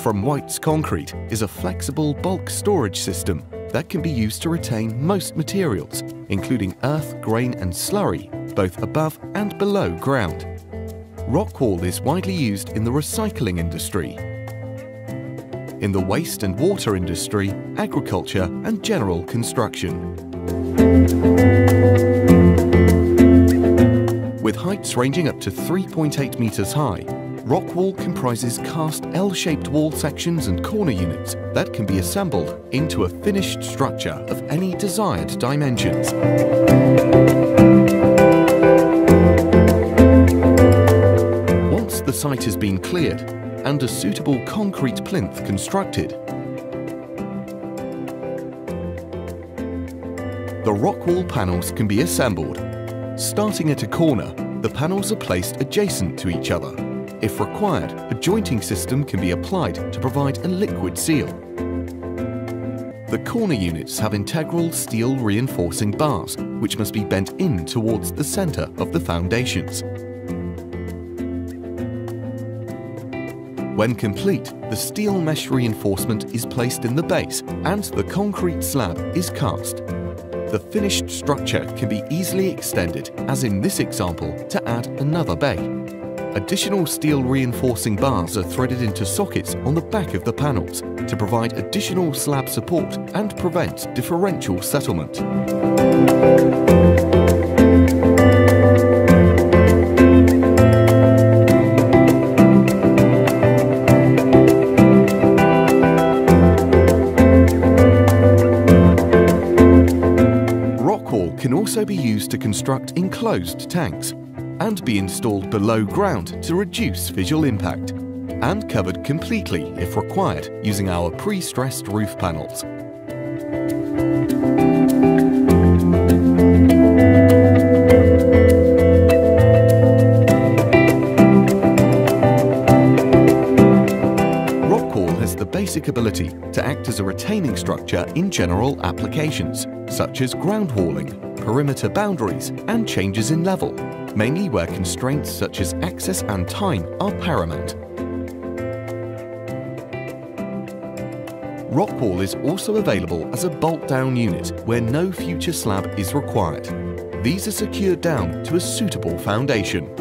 from White's Concrete is a flexible bulk storage system that can be used to retain most materials, including earth, grain and slurry, both above and below ground. Rockwall is widely used in the recycling industry, in the waste and water industry, agriculture and general construction. With heights ranging up to 3.8 metres high, Rockwall comprises cast L-shaped wall sections and corner units that can be assembled into a finished structure of any desired dimensions. Once the site has been cleared and a suitable concrete plinth constructed, the Rockwall panels can be assembled. Starting at a corner, the panels are placed adjacent to each other if required, a jointing system can be applied to provide a liquid seal. The corner units have integral steel reinforcing bars, which must be bent in towards the centre of the foundations. When complete, the steel mesh reinforcement is placed in the base and the concrete slab is cast. The finished structure can be easily extended, as in this example, to add another bay. Additional steel reinforcing bars are threaded into sockets on the back of the panels to provide additional slab support and prevent differential settlement. Rockwall can also be used to construct enclosed tanks and be installed below ground to reduce visual impact, and covered completely if required using our pre-stressed roof panels. Basic ability to act as a retaining structure in general applications, such as ground walling, perimeter boundaries and changes in level, mainly where constraints such as access and time are paramount. Rockwall is also available as a bolt-down unit where no future slab is required. These are secured down to a suitable foundation.